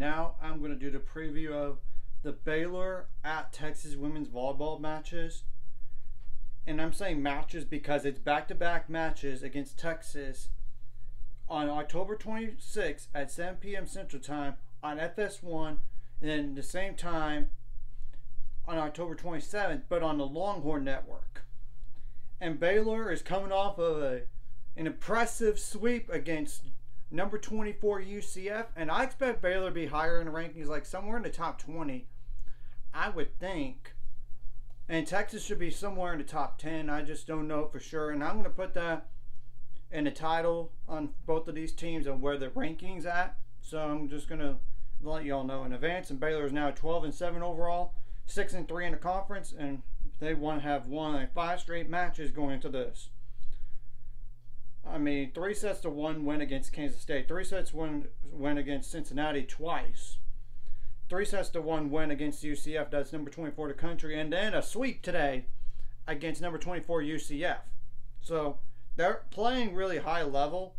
now I'm going to do the preview of the Baylor at Texas women's volleyball matches. And I'm saying matches because it's back to back matches against Texas on October 26th at 7 p.m. Central Time on FS1, and then the same time on October 27th, but on the Longhorn Network. And Baylor is coming off of a, an impressive sweep against number 24 UCF, and I expect Baylor to be higher in the rankings, like somewhere in the top 20. I would think. And Texas should be somewhere in the top 10. I just don't know for sure. And I'm going to put that in the title on both of these teams and where the rankings at. So I'm just going to let y'all know in advance. And Baylor is now 12 and 7 overall, 6 and 3 in the conference, and they want to have won like five straight matches going into this. I mean, three sets to one win against Kansas State, three sets win win against Cincinnati twice, three sets to one win against UCF. That's number 24 the country, and then a sweep today against number 24 UCF. So they're playing really high level.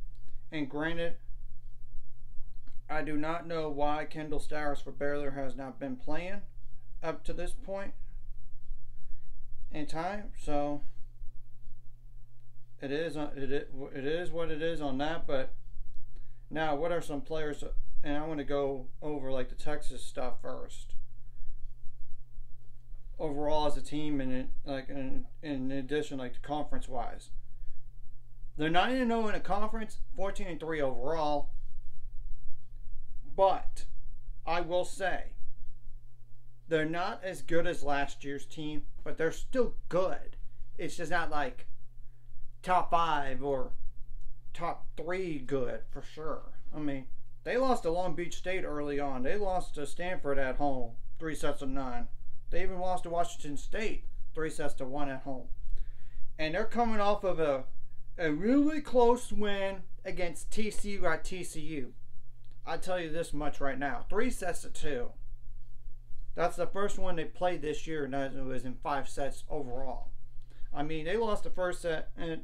And granted, I do not know why Kendall Stowers for Baylor has not been playing up to this point in time. So it is uh, it it is what it is on that. But now, what are some players? And I want to go over like the Texas stuff first. Overall, as a team, and like in, in addition, like conference wise, they're 9 0 in a conference, 14 and 3 overall. But I will say, they're not as good as last year's team, but they're still good. It's just not like top five or top three good for sure. I mean, they lost to Long Beach State early on. They lost to Stanford at home, three sets of nine. They even lost to Washington State, three sets to one at home. And they're coming off of a a really close win against TCU at TCU. I tell you this much right now: three sets to two. That's the first one they played this year, and it was in five sets overall. I mean, they lost the first set eh, and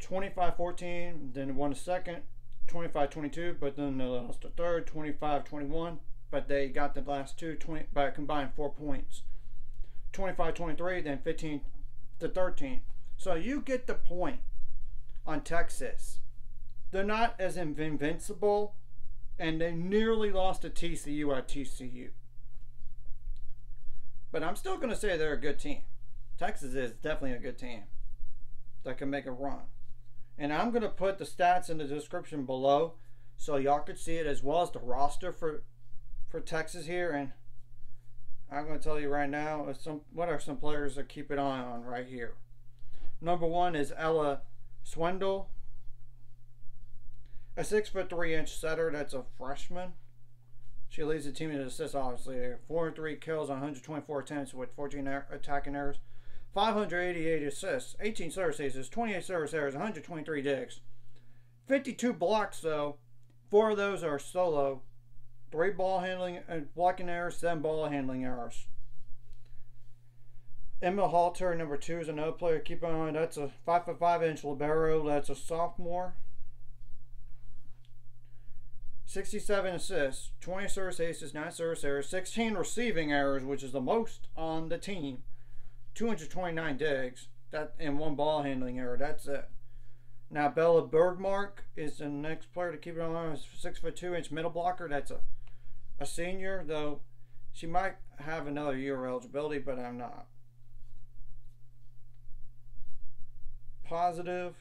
25-14, then won the second 25-22, but then they lost the third 25-21, but they got the last two 20 by combined four points. 25-23, then 15 to 13. So you get the point on Texas. They're not as invincible, and they nearly lost to TCU at TCU. But I'm still going to say they're a good team. Texas is definitely a good team that can make a run. And I'm going to put the stats in the description below so y'all could see it as well as the roster for for Texas here. And I'm going to tell you right now uh, some what are some players to keep an eye on right here. Number one is Ella Swindle, a six foot three inch setter that's a freshman. She leads the team in assists, obviously. Four and three kills on 124 attempts with 14 attacking errors. 588 assists, 18 service aces, 28 service errors, 123 digs. 52 blocks, though. Four of those are solo. Three ball handling and uh, blocking errors, seven ball handling errors. Emma Halter, number two, is another player. Keep in mind that's a five foot five inch libero. That's a sophomore. 67 assists, 20 service aces, 9 service errors, 16 receiving errors, which is the most on the team. 229 digs that and one ball handling error. That's it. Now Bella Bergmark is the next player to keep an eye on. Six foot two inch middle blocker. That's a a senior, though she might have another year of eligibility, but I'm not positive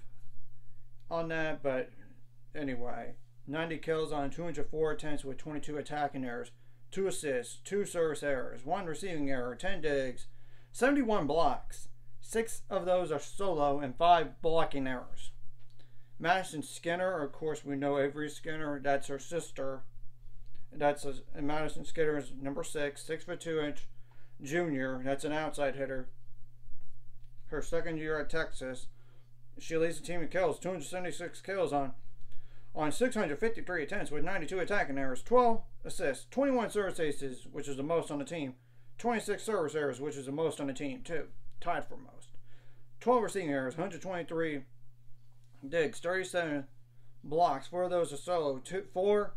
on that. But anyway, 90 kills on 204 attempts with 22 attacking errors, two assists, two service errors, one receiving error, 10 digs. 71 blocks. Six of those are solo and five blocking errors. Madisen Skinner, of course, we know Avery Skinner. That's her sister. That's a, Madisen Skinner is number six, six foot two inch junior. That's an outside hitter. Her second year at Texas, she leads the team in kills, 276 kills on on 653 attempts with 92 attacking errors, 12 assists, 21 service aces, which is the most on the team, 26 service errors, which is the most on the team, too. Tied for most. 12 receiving errors, 123 digs, 37 blocks. Four of those are solo. Two, four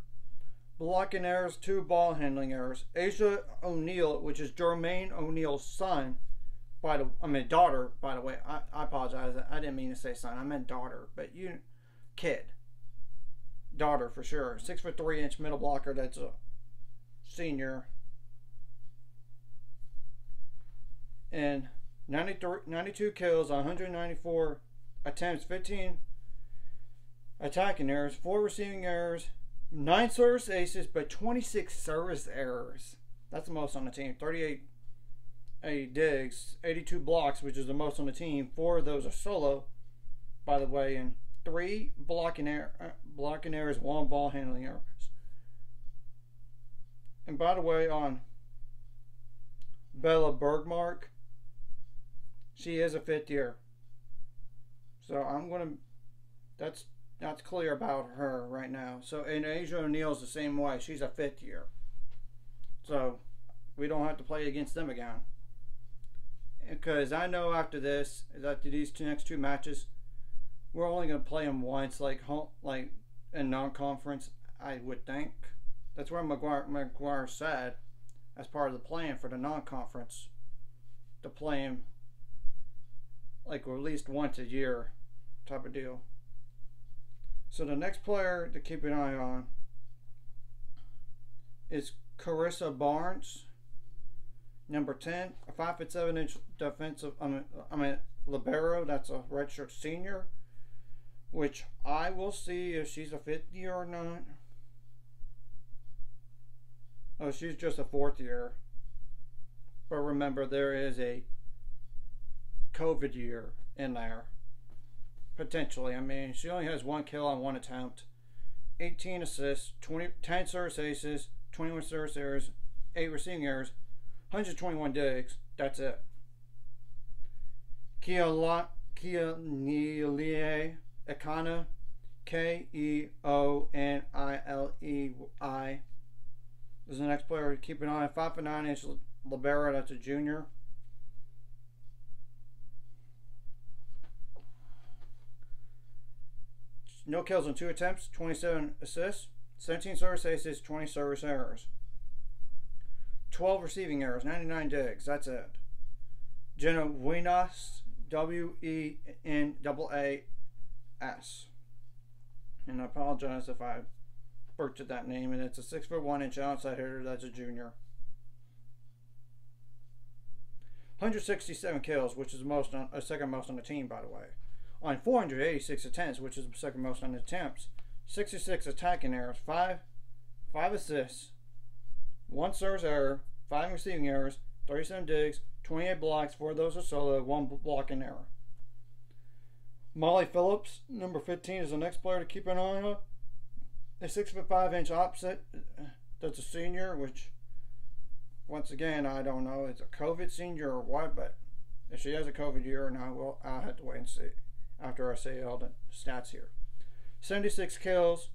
blocking errors, two ball handling errors. Asjia O'Neal, which is Jermaine O'Neal's son, by the I mean daughter, by the way. I, I apologize. I didn't mean to say son. I meant daughter, but you kid. Daughter for sure. Six foot three inch middle blocker that's a senior. And 93, 92 kills, 194 attempts, 15 attacking errors, four receiving errors, nine service aces, but 26 service errors. That's the most on the team. 38 a digs, 82 blocks, which is the most on the team. Four of those are solo, by the way, and three blocking error, uh, blocking errors, one ball handling errors. And by the way, on Bella Bergmark, she is a fifth year. So I'm gonna. That's that's clear about her right now. So and Asjia O'Neal's the same way. She's a fifth year. So we don't have to play against them again. Because I know after this, after these two next two matches, we're only gonna play them once, like home, like in non-conference. I would think. That's where McGuire, McGuire said, as part of the plan for the non-conference, to play him like at least once a year type of deal. So the next player to keep an eye on is Carissa Barnes, number 10, a 5 foot 7 inch defensive, I mean, I mean, Libero, that's a redshirt senior, which I will see if she's a fifth year or not. Oh, she's just a fourth year. But remember, there is a COVID year in there. Potentially. I mean, she only has one kill on one attempt, 18 assists, 20, 10 service aces, 21 service errors, 8 receiving errors, 121 digs. That's it. Kia Keonilei Akana, K E O N I L E I. This is the next player to keep an eye on. 5 for 9 inch Libero, that's a junior. No kills on two attempts, 27 assists, 17 service aces, 20 service errors. 12 receiving errors, 99 digs. That's it. Jenna Wenas, W E N A S. And I apologize if I butchered that name. And it's a six foot one inch outside hitter. That's a junior. 167 kills, which is the most on, second most on the team, by the way on 486 attempts, which is the second most on attempts. 66 attacking errors, 5 5 assists, 1 service error, 5 receiving errors, 37 digs, 28 blocks, 4 of those are solo, 1 blocking error. Molly Phillips, number 15, is the next player to keep an eye on. A 6 foot 5 inch opposite, uh, that's a senior, which, once again, I don't know. It's a COVID senior or what, but if she has a COVID year or not, well, I'll have to wait and see after I say all the stats here. 76 kills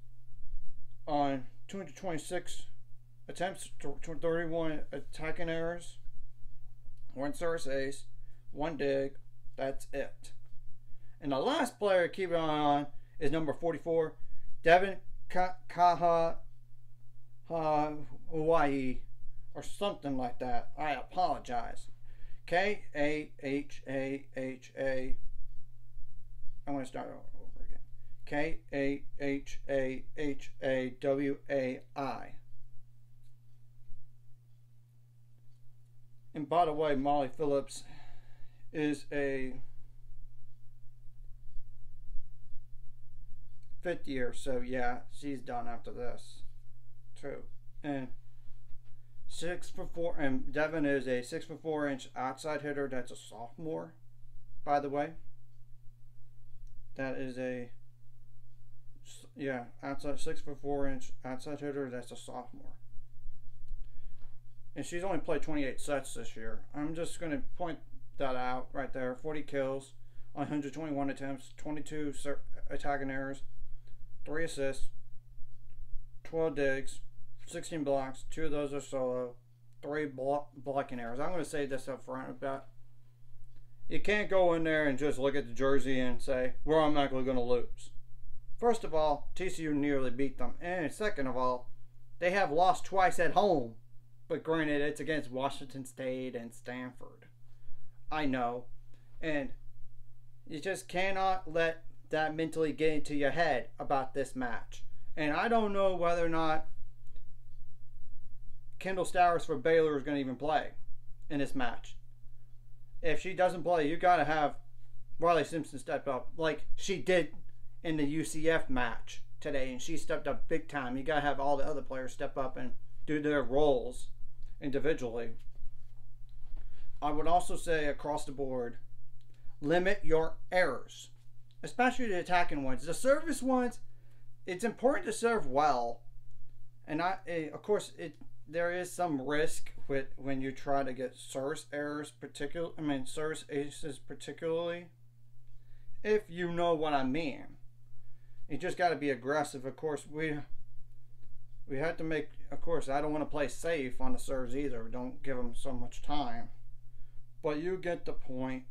on 226 attempts, 31 attacking errors, one service ace, one dig. That's it. And the last player to keep an eye on is number 44, Devin Kaha Hawaii, or something like that. I apologize. K A H A H A I'm going to start over again. K A H A H A W A I. And by the way, Molly Phillips is a fifth year, so yeah, she's done after this too. And six for four, and Devin is a six for four inch outside hitter. That's a sophomore, by the way. That is a yeah outside six foot four inch outside hitter. That's a sophomore, and she's only played 28 sets this year. I'm just going to point that out right there. 40 kills, 121 attempts, 22 attacking errors, three assists, 12 digs, 16 blocks. Two of those are solo. Three block blocking errors. I'm going to say this up front about you can't go in there and just look at the jersey and say, we're automatically going to lose. First of all, TCU nearly beat them. And second of all, They have lost twice at home, but granted, it's against Washington State and Stanford. I know. And you just cannot let that mentally get into your head about this match. And I don't know whether or not Kendall Stowers for Baylor is going to even play in this match. If she doesn't play, you got to have Riley Simpson step up like she did in the UCF match today, and she stepped up big time. You got to have all the other players step up and do their roles individually. I would also say across the board, limit your errors, especially the attacking ones. The service ones, it's important to serve well, and I, eh, of course, it there is some risk with when you try to get service errors, particular. I mean, service aces particularly. If you know what I mean, you just got to be aggressive. Of course, we we have to make. Of course, I don't want to play safe on the serves either. Don't give them so much time. But you get the point.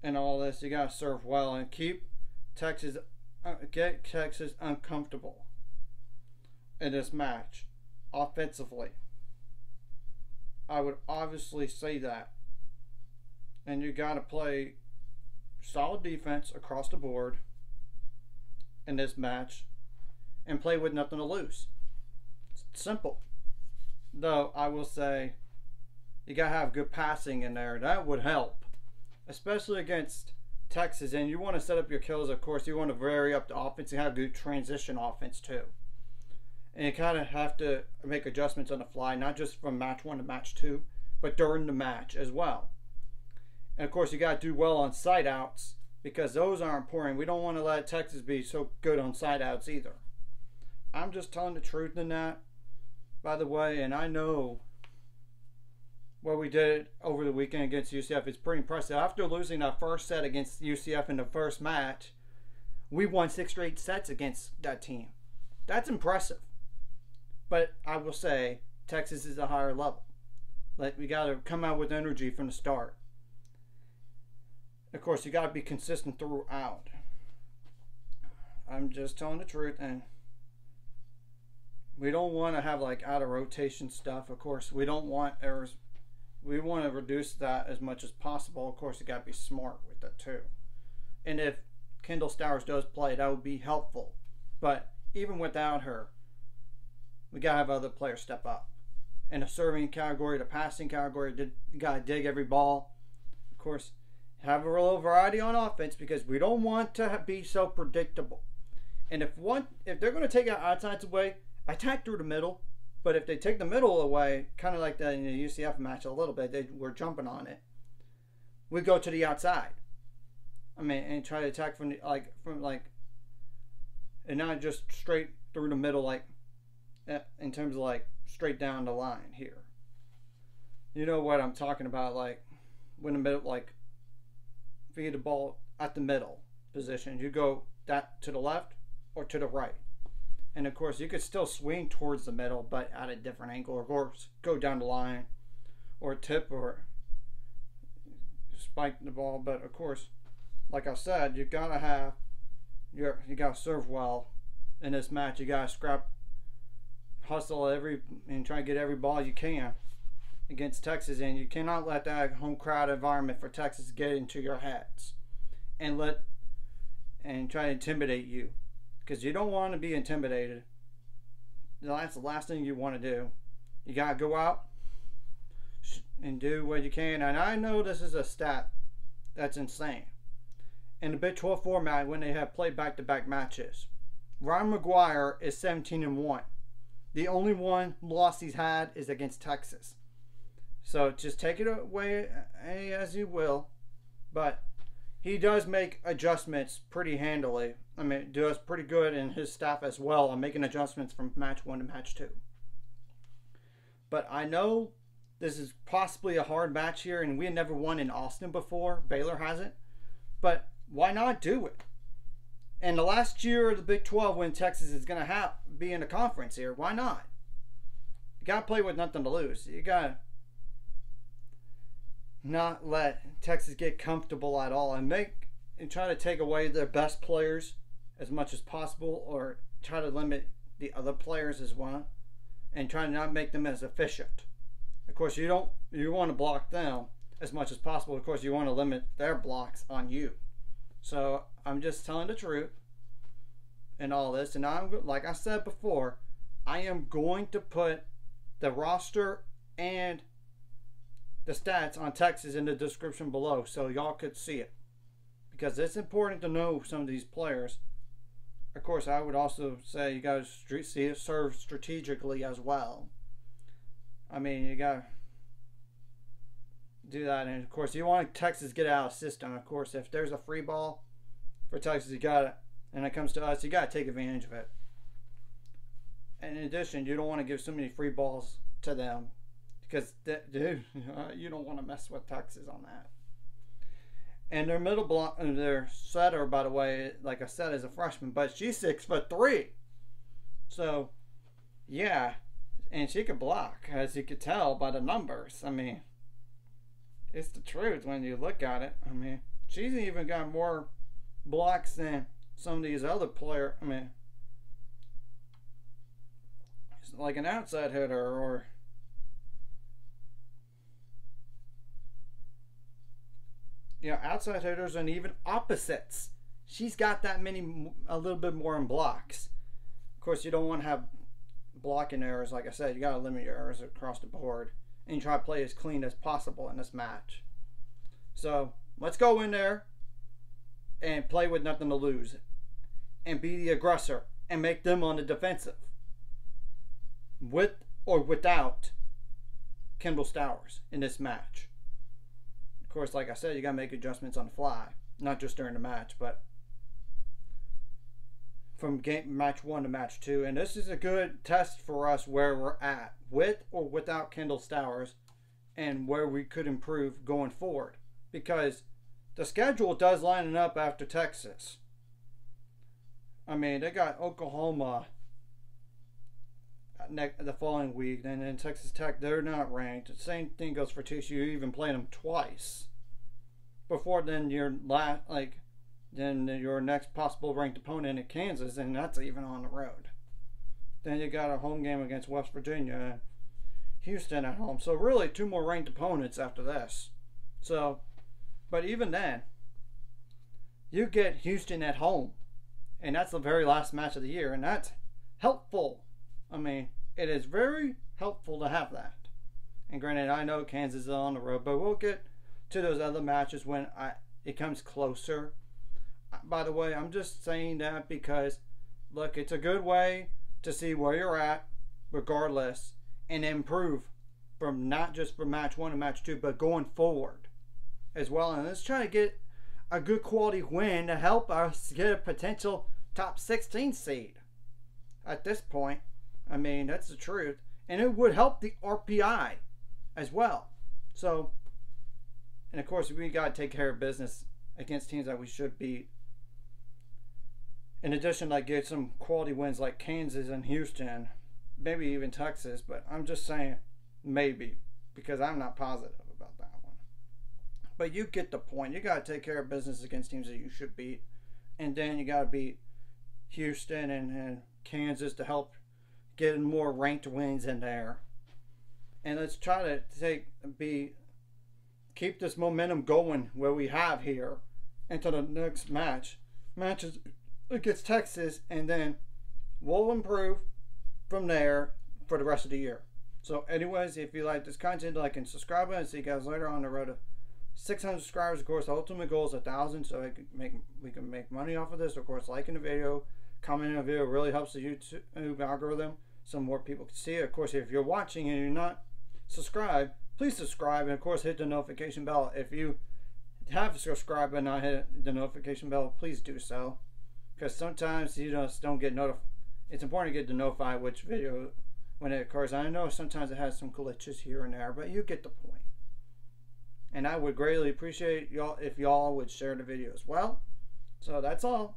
And all this, you gotta serve well and keep Texas, uh, get Texas uncomfortable in this match offensively. I would obviously say that. And you got to play solid defense across the board in this match and play with nothing to lose. It's simple. Though I will say you got to have good passing in there. That would help, especially against Texas. And you want to set up your kills, of course. You want to vary up the offense and have good transition offense, too and you kind of have to make adjustments on the fly, not just from match one to match two, but during the match as well. And of course, you got to do well on side outs because those aren't important. We don't want to let Texas be so good on side outs either. I'm just telling the truth in that, by the way, and I know what we did over the weekend against UCF is pretty impressive. After losing our first set against UCF in the first match, we won six straight sets against that team. That's impressive. But I will say Texas is a higher level. Like we got to come out with energy from the start. Of course, you got to be consistent throughout. I'm just telling the truth, and we don't want to have like out of rotation stuff. Of course, we don't want errors. We want to reduce that as much as possible. Of course, you got to be smart with that too. And if Kendall Stowers does play, that would be helpful. But even without her, we gotta have other players step up. In a serving category, the passing category, you gotta dig every ball. Of course, have a little variety on offense because we don't want to be so predictable. And if one, if they're gonna take our outsides away, attack through the middle. But if they take the middle away, kind of like the UCF match a little bit, they were jumping on it. We go to the outside. I mean, and try to attack from the, like from like, and not just straight through the middle like in terms of like straight down the line here. You know what I'm talking about, like when the middle, like feed the ball at the middle position, you go that to the left or to the right. And of course, you could still swing towards the middle, but at a different angle, of course, go down the line or tip or spike the ball. But of course, like I said, you gotta have your you gotta serve well in this match. You gotta scrap hustle every and try to get every ball you can against Texas, and you cannot let that home crowd environment for Texas get into your heads and let and try to intimidate you because you don't want to be intimidated. That's the last thing you want to do. You gotta go out and do what you can. And I know this is a stat that's insane. In the Big 12 format, when they have played back-to-back matches, Ryan McGuire is 17 and one. The only one loss he's had is against Texas. So just take it away uh, as you will. But he does make adjustments pretty handily. I mean, does pretty good, and his staff as well on making adjustments from match one to match two. But I know this is possibly a hard match here, and we had never won in Austin before. Baylor hasn't. But why not do it? And the last year of the Big 12 when Texas is going to have be in a conference here, why not? You got to play with nothing to lose. You got to not let Texas get comfortable at all and make and try to take away their best players as much as possible or try to limit the other players as well and try to not make them as efficient. Of course, you don't you want to block them as much as possible. Of course, you want to limit their blocks on you. So I'm just telling the truth and all this, and I'm like I said before, I am going to put the roster and the stats on Texas in the description below so y'all could see it because it's important to know some of these players. Of course, I would also say you guys see it serve strategically as well. I mean, you got do that, and of course, you want Texas get out of system. Of course, if there's a free ball for Texas, you got it, and it comes to us, you got to take advantage of it. And in addition, you don't want to give so many free balls to them because, dude, you don't want to mess with Texas on that. And their middle block, uh, their setter, by the way, like I said, is a freshman, but she's six foot three. So, yeah, and she could block, as you could tell by the numbers. I mean, it's the truth when you look at it. I mean, she's even got more blocks than some of these other players. I mean, like an outside hitter or you know, outside hitters and even opposites. She's got that many, a little bit more in blocks. Of course, you don't want to have blocking errors. Like I said, you got to limit your errors across the board and try to play as clean as possible in this match. So let's go in there and play with nothing to lose and be the aggressor and make them on the defensive with or without Kendall Stowers in this match. Of course, like I said, you got to make adjustments on the fly, not just during the match, but from game match one to match two. And this is a good test for us where we're at with or without Kendall Stowers and where we could improve going forward because the schedule does line up after Texas. I mean, they got Oklahoma the following week, and then Texas Tech, they're not ranked. The same thing goes for TCU. You even played them twice. Before then, your last like, then your next possible ranked opponent at Kansas, and that's even on the road. Then you got a home game against West Virginia, Houston at home. So really, two more ranked opponents after this. So, but even then, you get Houston at home, and that's the very last match of the year, and that's helpful. I mean, it is very helpful to have that. And granted, I know Kansas is on the road, but we'll get to those other matches when I it comes closer. By the way, I'm just saying that because look, it's a good way to see where you're at, regardless, and improve from not just from match one to match two, but going forward as well. And let's try to get a good quality win to help us get a potential top 16 seed at this point. I mean, that's the truth. And it would help the RPI as well. So, and of course, we got to take care of business against teams that we should beat. In addition, like get some quality wins like Kansas and Houston, maybe even Texas, but I'm just saying maybe because I'm not positive about that one. But you get the point. You got to take care of business against teams that you should beat. And then you got to beat Houston and, and Kansas to help getting more ranked wins in there. And let's try to take be keep this momentum going where we have here into the next match. Matches against Texas and then we'll improve from there for the rest of the year. So anyways, if you like this content, like and subscribe and see you guys later on the road to 600 subscribers. Of course, the ultimate goal is a thousand, so I can make we can make money off of this. Of course, liking the video, commenting the video really helps the YouTube algorithm so more people can see it. Of course, if you're watching and you're not subscribed, please subscribe and of course hit the notification bell. If you have subscribed but not hit the notification bell, please do so. Because sometimes you just don't get notified. It's important to get to notify which video when it occurs. I know sometimes it has some glitches here and there, but you get the point. And I would greatly appreciate y'all if y'all would share the video as well. So that's all.